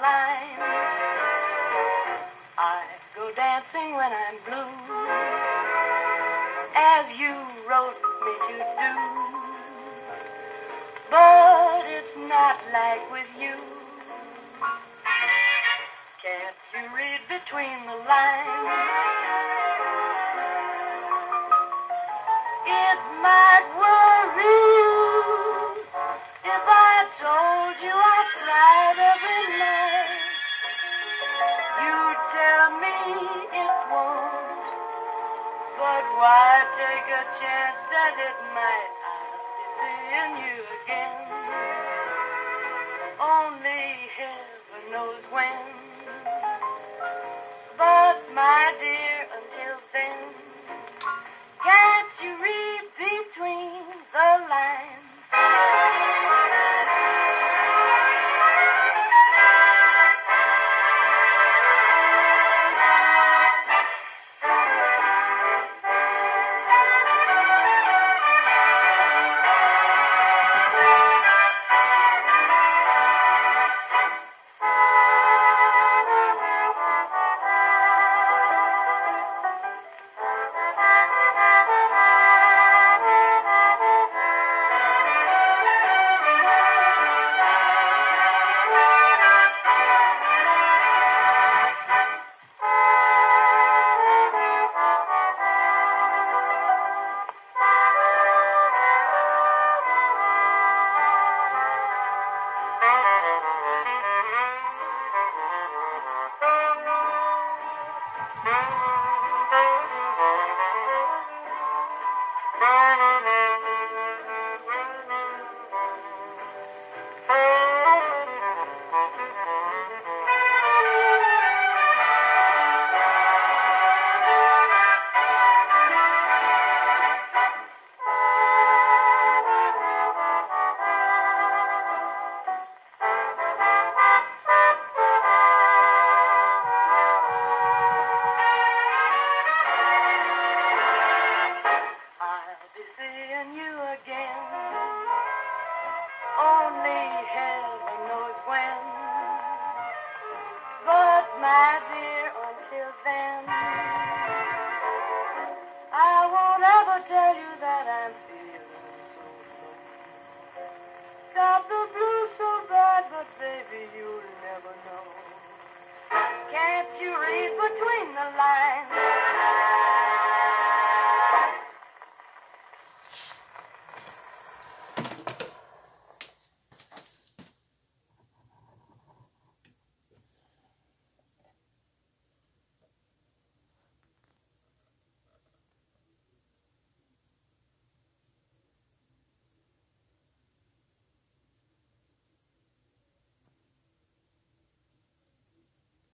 the? I go dancing when I'm blue, as you wrote me to do. But it's not like with you. Can't you read between the lines? It might worry a chance that it might be seeing you again. Only heaven knows when. heaven knows when. But my dear, until then, I won't ever tell you that I'm feeling so. Got the blues so bad, but baby, you'll never know. Can't you read between the lines?